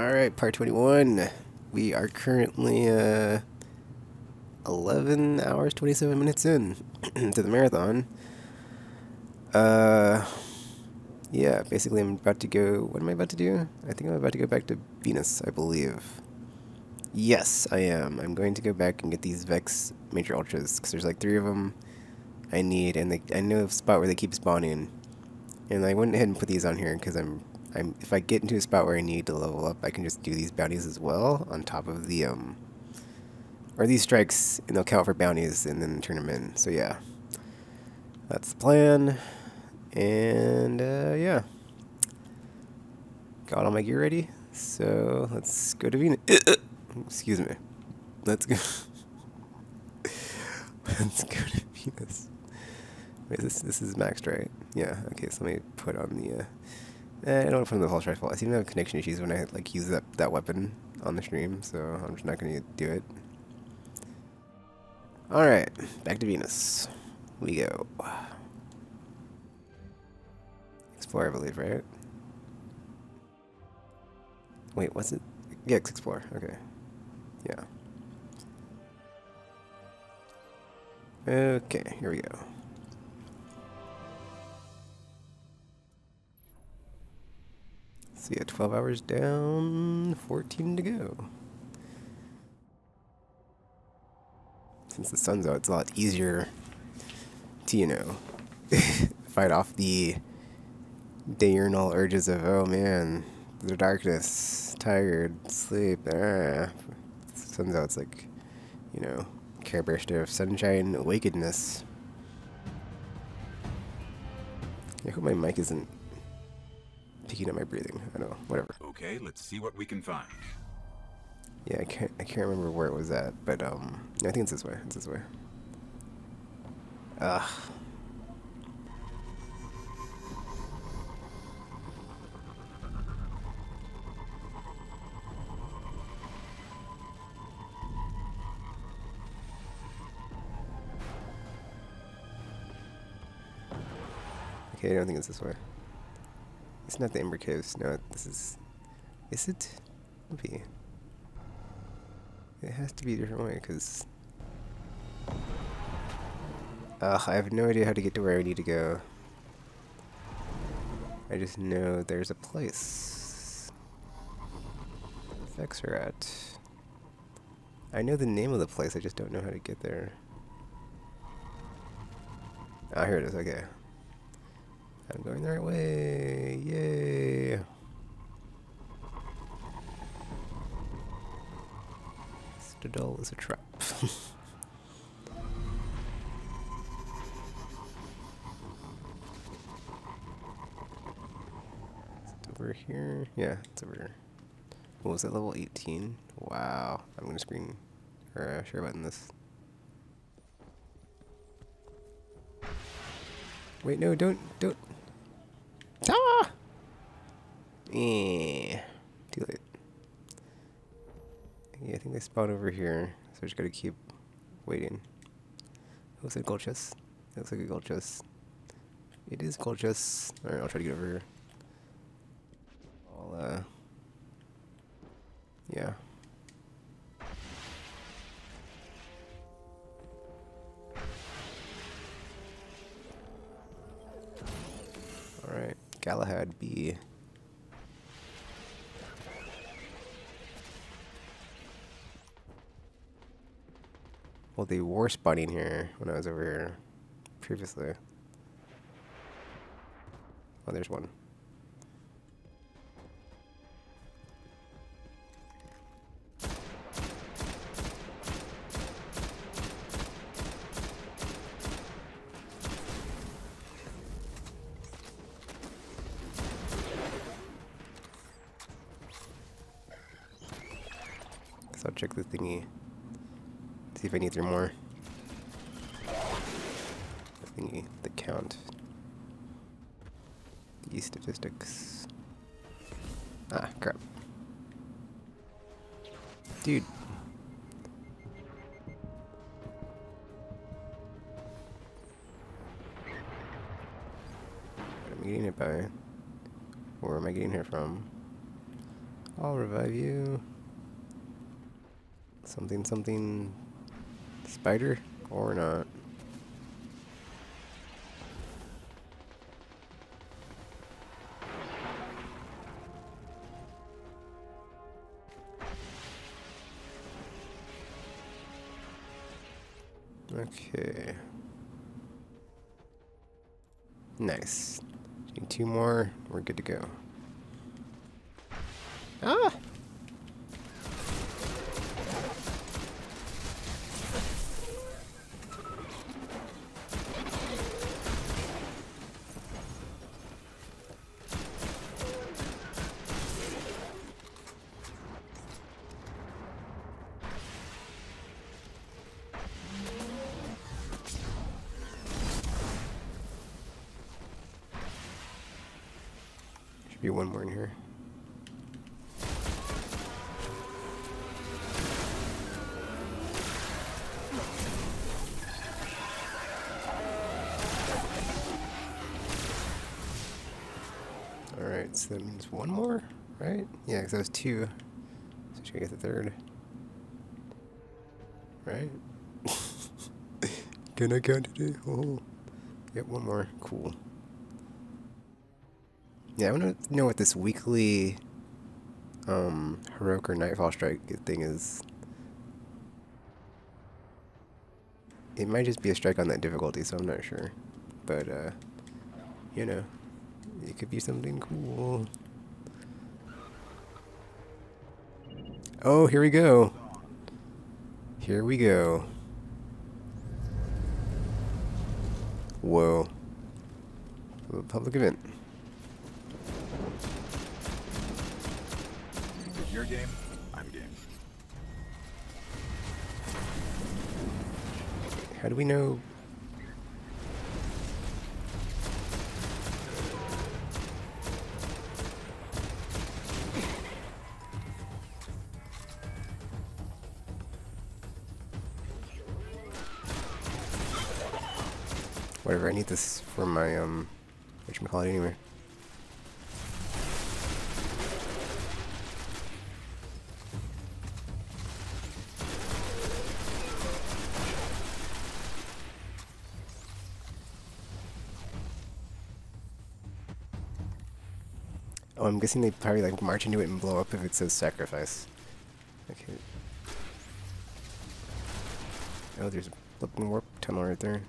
Alright, part 21. We are currently uh, 11 hours, 27 minutes in to the marathon. Uh, yeah, basically I'm about to go... What am I about to do? I think I'm about to go back to Venus, I believe. Yes, I am. I'm going to go back and get these Vex Major Ultras, because there's like three of them I need, and they, I know a spot where they keep spawning. And I went ahead and put these on here because I'm I'm, if I get into a spot where I need to level up, I can just do these bounties as well on top of the, um, or these strikes, and they'll count for bounties and then turn them in. So yeah, that's the plan. And, uh, yeah. Got all my gear ready. So let's go to Venus. Excuse me. Let's go. let's go to Venus. Wait, this this is maxed, right? Yeah. Okay. So let me put on the. Uh, Eh, I don't I'm the pulse rifle. I seem to have connection issues when I like use that that weapon on the stream, so I'm just not gonna do it. All right, back to Venus. We go. Explore, I believe, right? Wait, what's it? Yeah, explore. Okay. Yeah. Okay, here we go. So yeah, 12 hours down, 14 to go. Since the sun's out, it's a lot easier to, you know, fight off the diurnal urges of, oh man, the darkness, tired, sleep, ah. Sun's out, it's like, you know, care burst of sunshine, awakenedness. I hope my mic isn't picking up my breathing. I know, whatever. Okay, let's see what we can find. Yeah, I can't I can't remember where it was at, but um I think it's this way. It's this way. Ugh. Okay, I don't think it's this way. It's not the Ember Caves. No, this is... Is it? Maybe. It has to be a different way, because... Ugh, I have no idea how to get to where I need to go. I just know there's a place. Effects are at. I know the name of the place, I just don't know how to get there. Ah, here it is, okay. I'm going the right way. Yay. Citadel is a trap. over here? Yeah, it's over here. What was that, level 18? Wow. I'm going to screen or uh, share button this. Wait, no, don't, don't. Ah! Eh. Too late. Yeah, I think they spawn over here, so I just gotta keep waiting. It looks like gold chest. It looks like a gold chest. It is gold chest. Alright, I'll try to get over here. I'll, uh... Yeah. Well, worst were spawning here when I was over here previously. Oh, there's one. I need three more. The thingy, the count. The statistics. Ah, crap. Dude. What am I getting it by? Where am I getting here from? I'll revive you. Something, something. Spider? Or not. Okay. Nice. Two more. We're good to go. So that means one more, right? Yeah, because that was two. So should we get the third? Right? Can I count it? Oh. Yep, one more. Cool. Yeah, I want to know what this weekly um, heroic or nightfall strike thing is. It might just be a strike on that difficulty, so I'm not sure. But, uh, you know, it could be something cool. Oh, here we go. Here we go. Whoa. A public event. If you're game, I'm game. How do we know? Whatever, I need this for my, um, whatchamacallit anyway. Oh, I'm guessing they probably like march into it and blow up if it says sacrifice. Okay. Oh, there's a warp tunnel right there.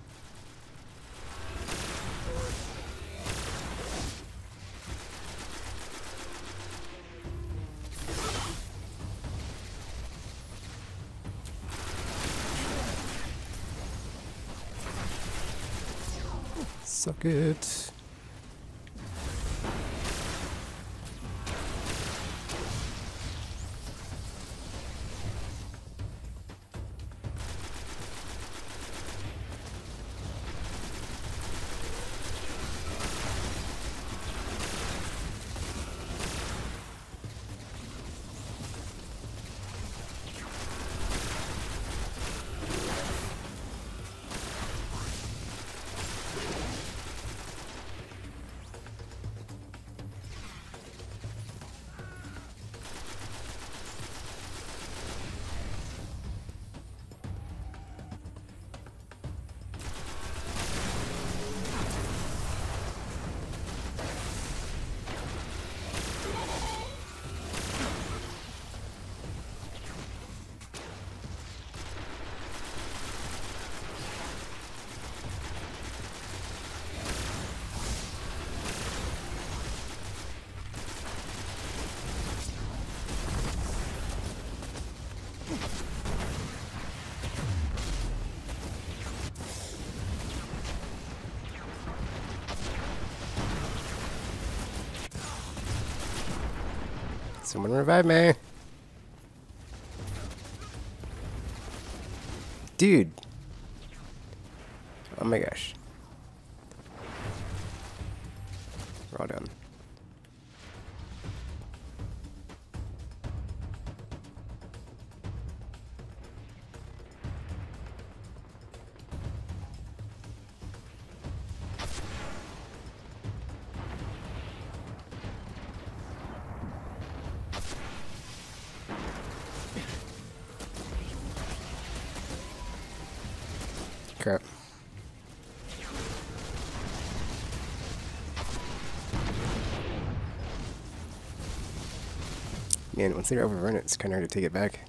Suck Someone revive me. Dude. Oh my gosh. Crap. Man, once they're overrun it, it's kind of hard to take it back.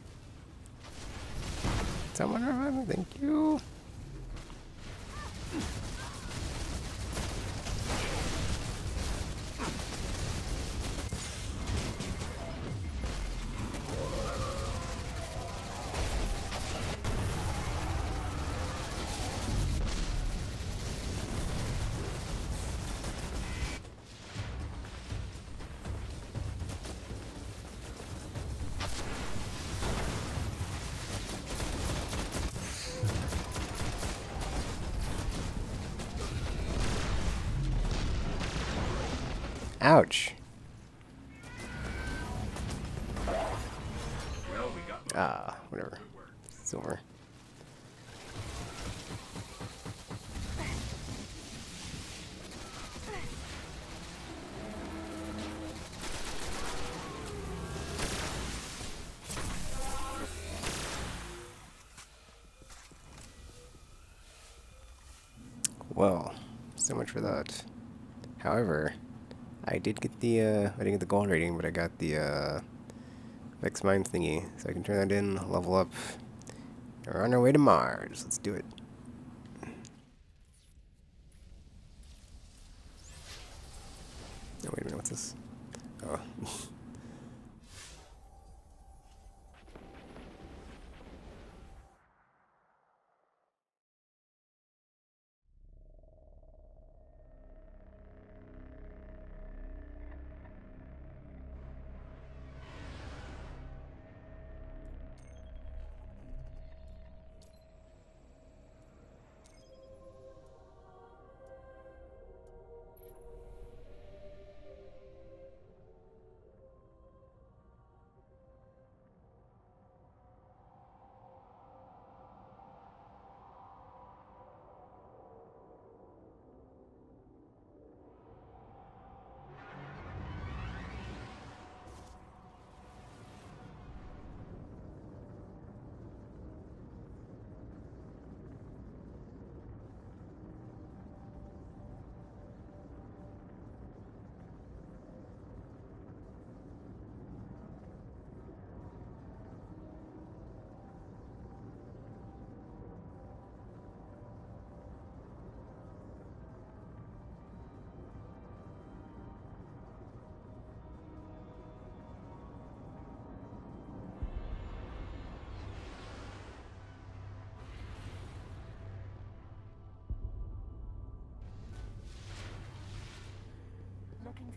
Someone revive me, thank you. Ah, whatever. It's over. Well, so much for that. However, I did get the, uh, I didn't get the gold rating, but I got the, uh, Vex Mind thingy, so I can turn that in, level up. We're on our way to Mars. Let's do it. Oh, wait a minute, what's this?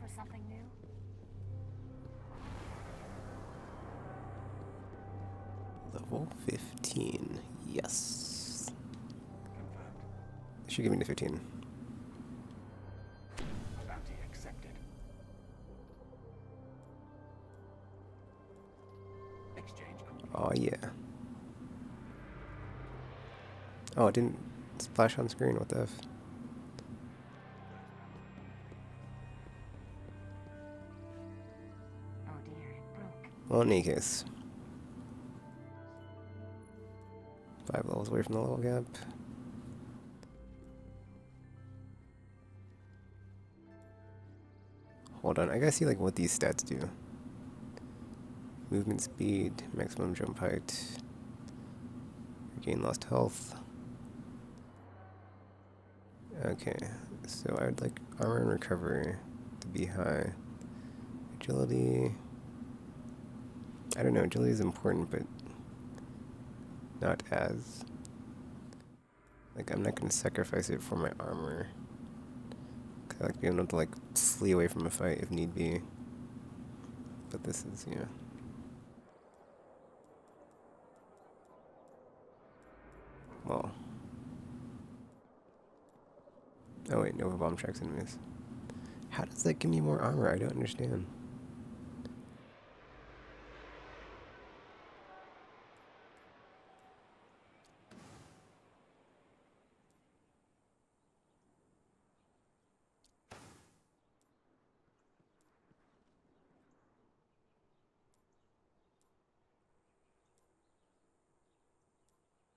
For something new? Level 15. Yes. confirmed. Should give me the 15. Bounty accepted. Exchange complete. Oh, yeah. Oh, it didn't splash on screen. What the F? Well, in any case. Five levels away from the level gap. Hold on, I gotta see like what these stats do. Movement speed, maximum jump height, regain lost health. Okay, so I would like armor and recovery to be high. Agility. I don't know, agility is important, but not as. Like, I'm not gonna sacrifice it for my armor. 'Cause I like being able to, like, flee away from a fight if need be. But this is, yeah. Well. Oh, wait, Nova Bomb tracks enemies. How does that give me more armor? I don't understand.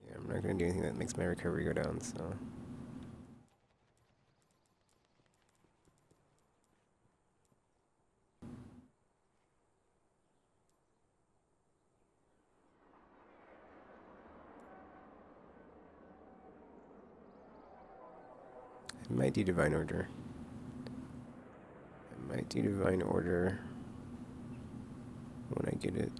Yeah, I'm not gonna do anything that makes my recovery go down, so. I might do Divine Order. I might do Divine Order when I get it.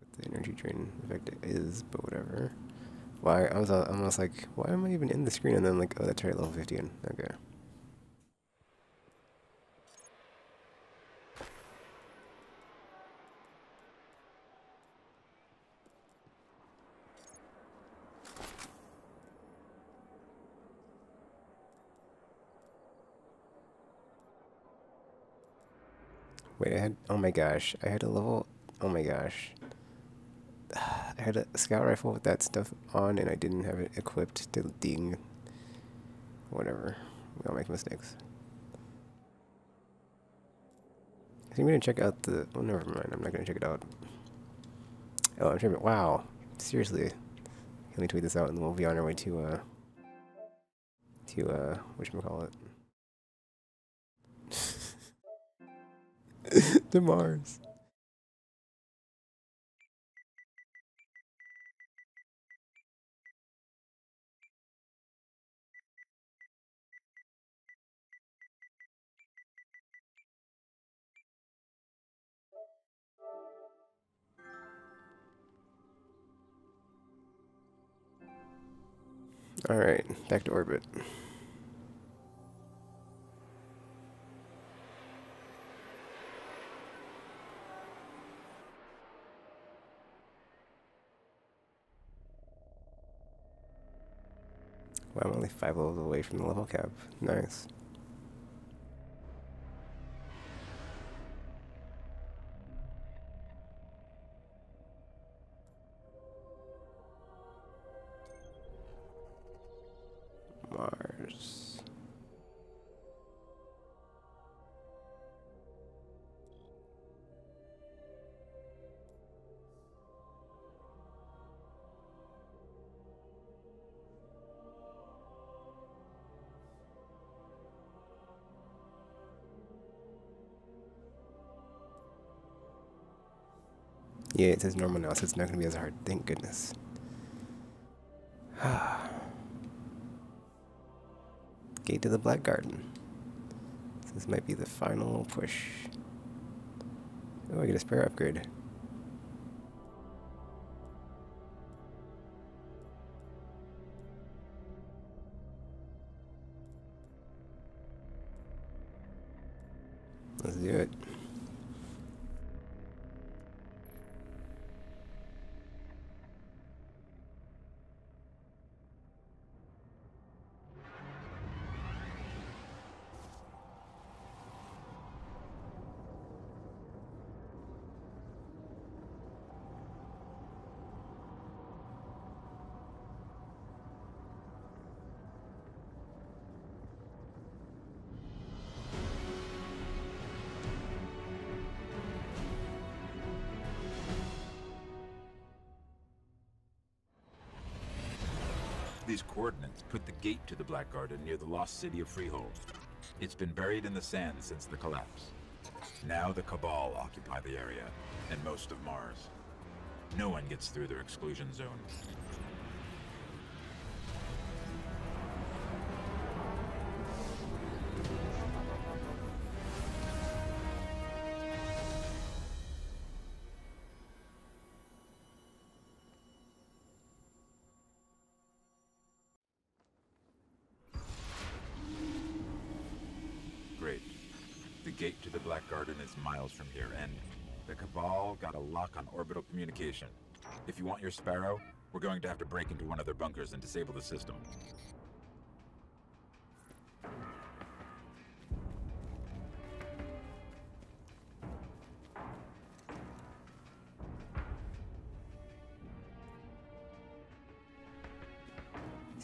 What the energy drain effect is, but whatever. Why I was uh, almost like, why am I even in the screen? And then like, oh, that's right, level 15. Okay. Wait, I had. Oh my gosh, I had a level. Oh my gosh. I had a scout rifle with that stuff on, and I didn't have it equipped to ding. Whatever. We all make mistakes. I think I'm gonna check out the. Oh, never mind. I'm not gonna check it out. Oh, I'm tripping. Wow. Seriously. Let me tweet this out, and we'll be on our way to uh. To uh, what call it? to Mars. Alright, back to orbit. Wow, I'm only five levels away from the level cap. Nice. Yeah, it says normal now, so it's not going to be as hard. Thank goodness. Gate to the Black Garden. This might be the final push. Oh, I get a spare upgrade. Let's do it. These coordinates put the gate to the Black Garden near the lost city of Freehold. It's been buried in the sand since the collapse. Now the Cabal occupy the area, and most of Mars. No one gets through their exclusion zone. Gate to the Black Garden is miles from here, and the Cabal got a lock on orbital communication. If you want your Sparrow, we're going to have to break into one of their bunkers and disable the system.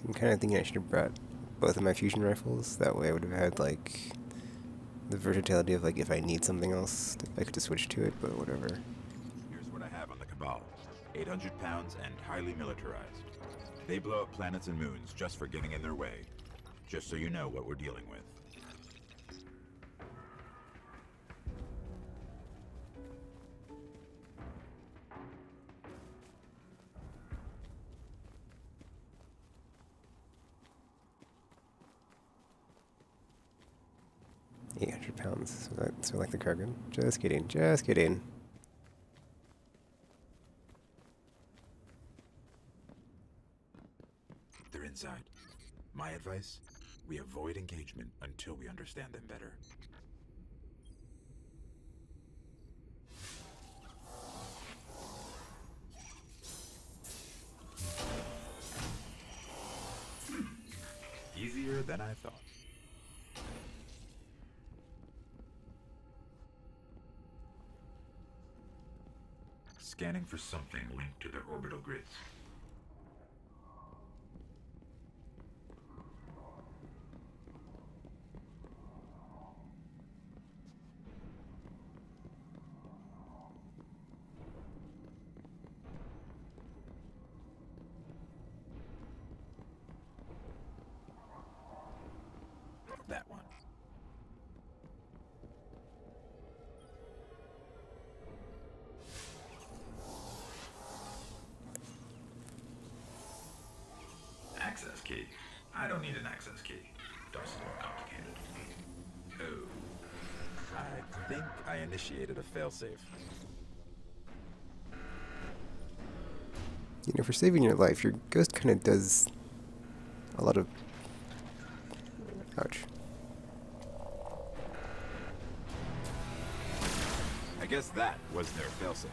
I'm kind of thinking I should have brought both of my fusion rifles. That way I would have had like the versatility of like if I need something else, I could just switch to it. But whatever. Here's what I have on the Cabal 800 pounds and highly militarized. They blow up planets and moons just for getting in their way. Just so you know what we're dealing with. Like the cargo. Just kidding. Just kidding. They're inside. My advice? We avoid engagement until we understand them better. Easier than I thought. For something linked to their orbital grids. That one. Access key. I don't need an access key. Doesn't look complicated. Oh. I think I initiated a failsafe. You know, for saving your life, your ghost kind of does a lot of. Ouch. I guess that was their failsafe.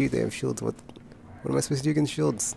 Dude, they have shields. What? What am I supposed to do against shields?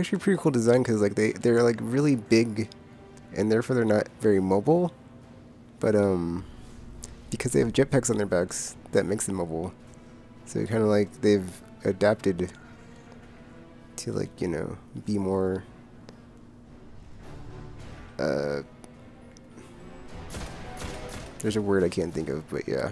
Actually pretty cool design because like they they're like really big, and therefore they're not very mobile. But um, because they have jetpacks on their backs, that makes them mobile. So kind of like they've adapted to like you know be more. Uh, there's a word I can't think of, but yeah.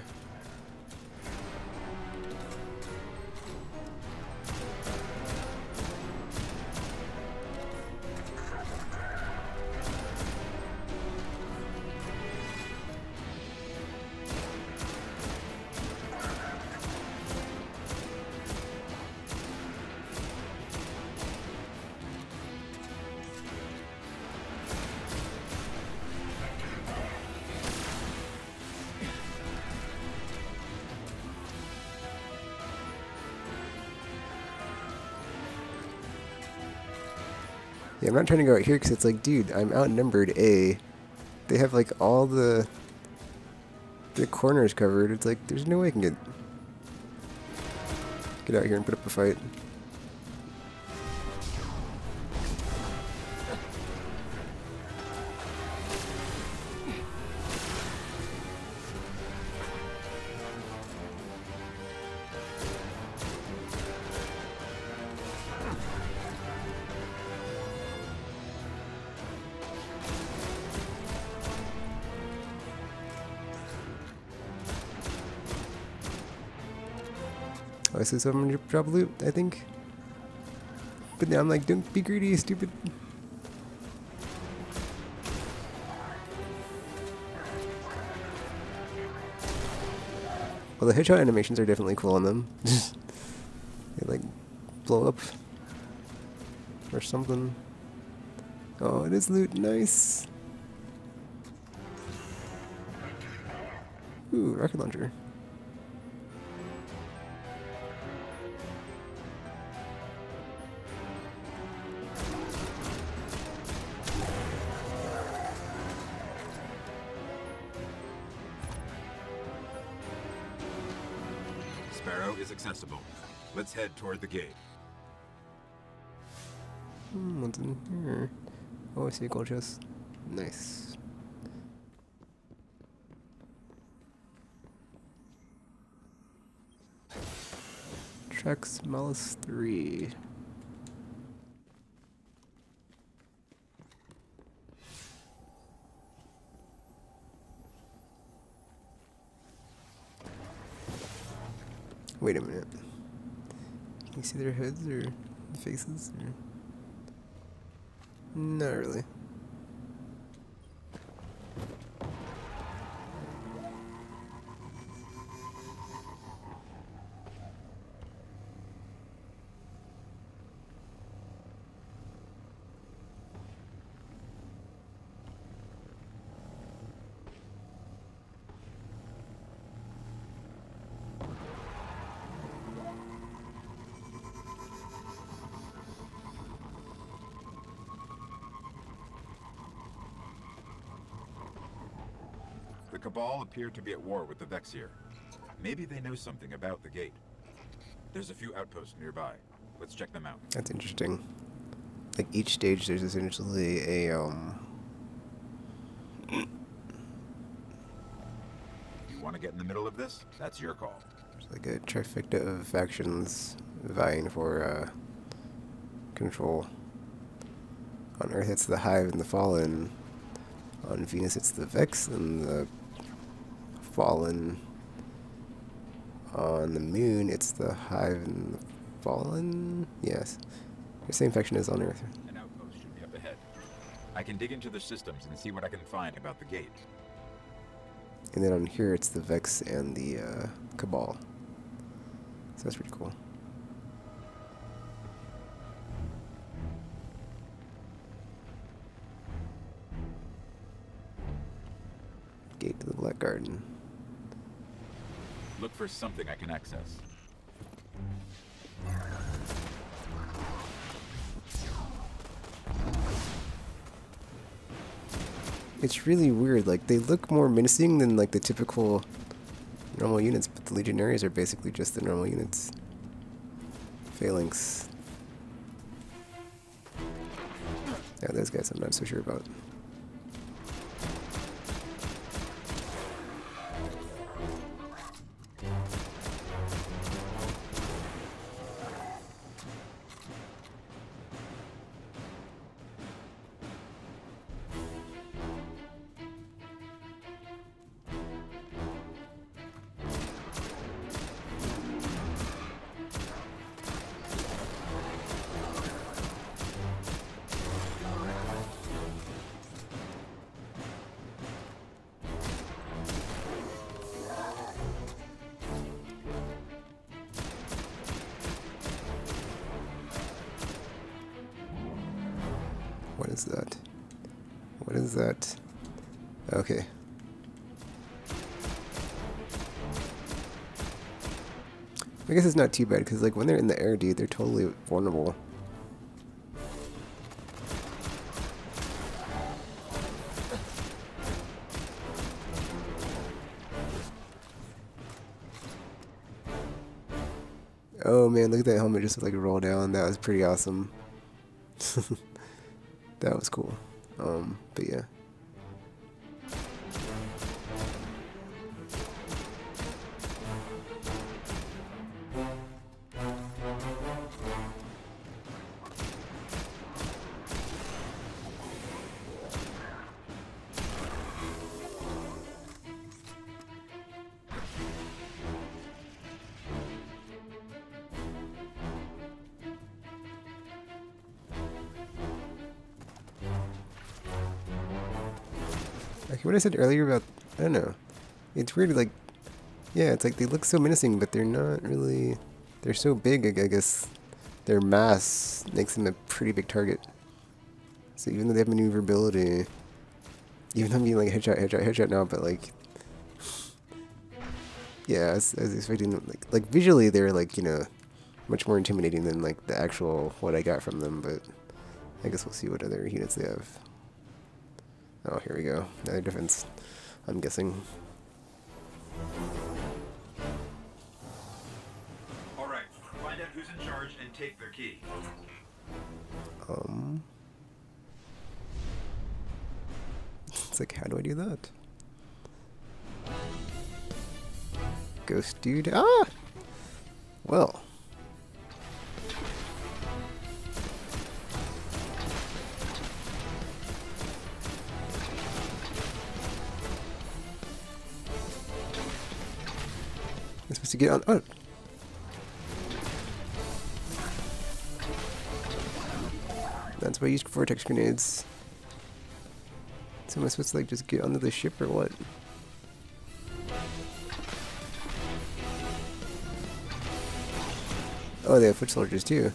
Trying to go out here because it's like, dude, I'm outnumbered. A, they have like all the the corners covered. It's like there's no way I can get get out here and put up a fight. I said someone to drop loot, I think. But now I'm like, don't be greedy, stupid. Well, the headshot animations are definitely cool on them. they like blow up or something. Oh, it is loot. Nice. Ooh, rocket launcher. Toward the gate. Hmm, what's in here? Oh, I see a gold chest. Nice. Trex Malus 3. Wait a minute. Can see their heads or faces? Or? Not really. Appear to be at war with the Vex here. Maybe they know something about the gate. There's a few outposts nearby. Let's check them out. That's interesting. Like each stage, there's essentially a um. You want to get in the middle of this? That's your call. There's like a trifecta of factions vying for uh, control. On Earth, it's the Hive and the Fallen. On Venus, it's the Vex and the Fallen. On the Moon, it's the Hive and the Fallen. Yes, the same faction as on Earth. An outpost should be up ahead. I can dig into the systems and see what I can find about the gate. And then on here, it's the Vex and the uh, Cabal. So that's pretty cool. Gate to the Black Garden. Look for something I can access. It's really weird. Like they look more menacing than like the typical normal units, but the Legionaries are basically just the normal units. Phalanx. Yeah, those guys I'm not so sure about. Guess it's not too bad because like when they're in the air, dude, they're totally vulnerable. Oh man, look at that helmet just like roll down. That was pretty awesome. that was cool. Um, but yeah. I said earlier about, I don't know. It's weird, like, Yeah, it's like they look so menacing, but they're not really. They're so big. I I guess their mass makes them a pretty big target. So even though they have maneuverability, even though I'm being like headshot, headshot, headshot now, but like, yeah, as, as expecting, like like visually they're like you know much more intimidating than like the actual what I got from them. But I guess we'll see what other units they have. Oh, here we go. Another defense. I'm guessing. All right, find out who's in charge and take their key. Um. It's like, how do I do that? Ghost dude. Ah! Well. Get on. Oh! That's why I used vortex grenades. So am I supposed to like just get under the ship or what? Oh, they have foot soldiers too.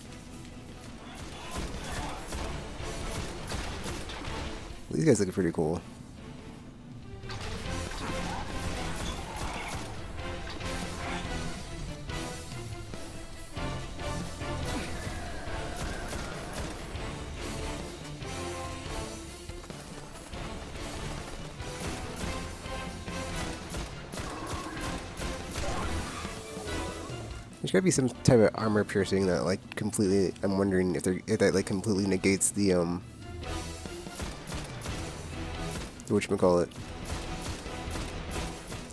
These guys look pretty cool. There's gotta be some type of armor piercing that like completely. I'm wondering if, if that like completely negates the um. Which call it?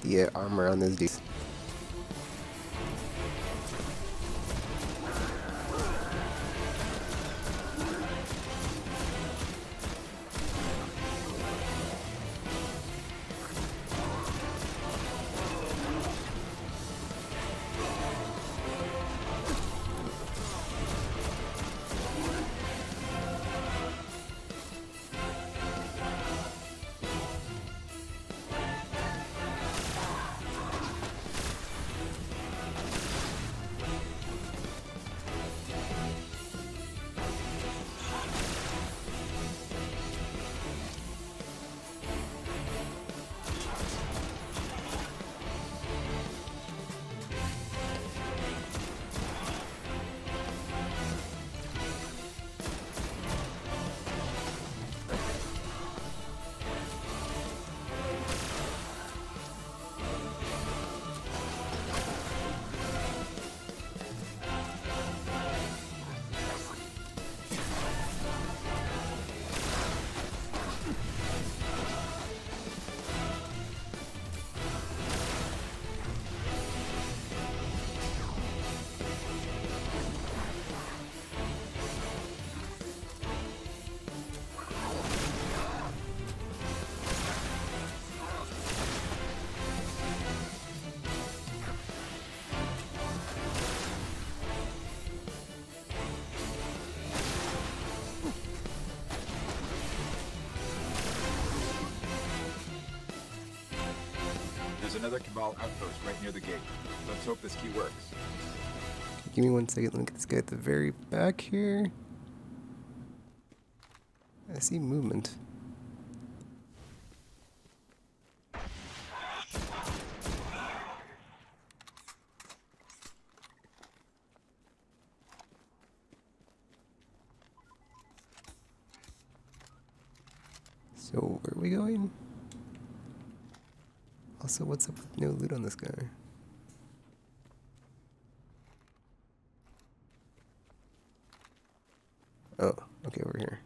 The uh, armor on those dudes. Cabal outpost right near the gate. Let's hope this key works. Give me one second. Let me get this guy at the very back here. I see movement. So, where are we going? Also, what's up with no loot on this guy? Oh, okay, over here.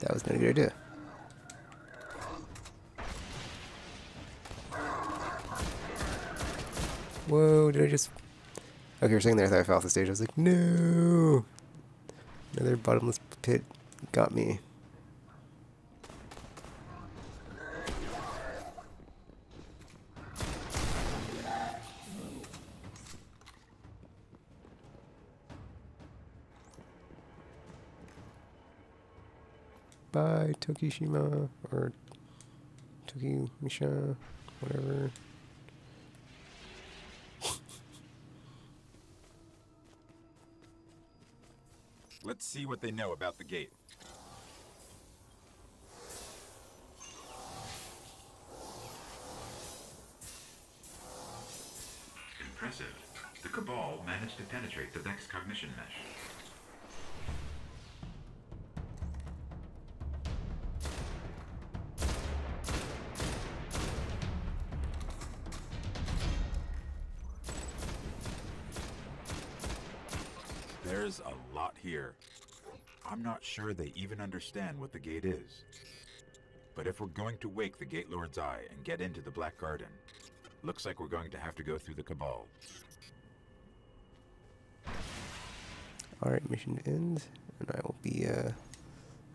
That was not a good idea. Whoa, did I just... Okay, you're saying there I thought I fell off the stage. I was like, no! Another bottomless pit got me. Tokishima, or Tokimisha, whatever. Let's see what they know about the gate. Impressive. The Cabal managed to penetrate the Vex cognition mesh. There's a lot here. I'm not sure they even understand what the gate is. But if we're going to wake the Gate Lord's Eye and get into the Black Garden, looks like we're going to have to go through the Cabal. Alright, mission end, and I will be uh,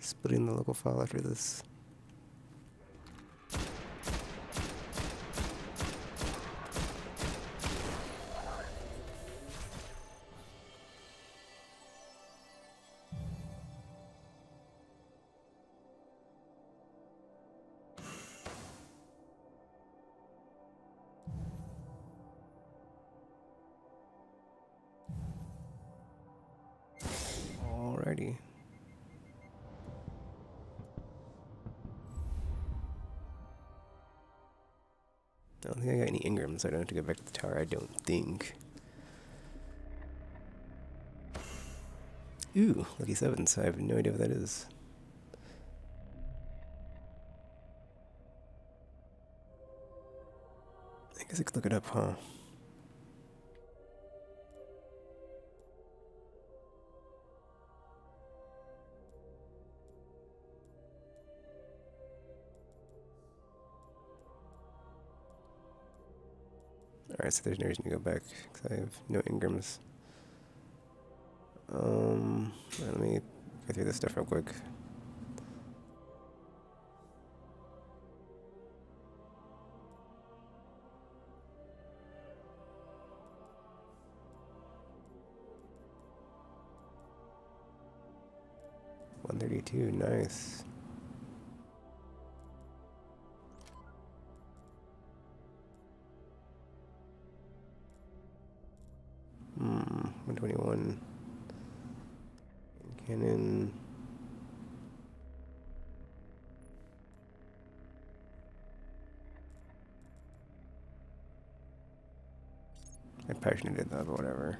splitting the local file after this. Don't think I got any engrams, so I don't have to go back to the tower, I don't think. Ooh, Lucky seven, so I have no idea what that is. I guess I could look it up, huh? Alright, so there's no reason to go back because I have no engrams. Um, let me go through this stuff real quick. One thirty-two, nice. That, but whatever.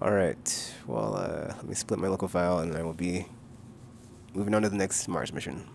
Alright, well, uh, let me split my local file and I will be moving on to the next Mars mission.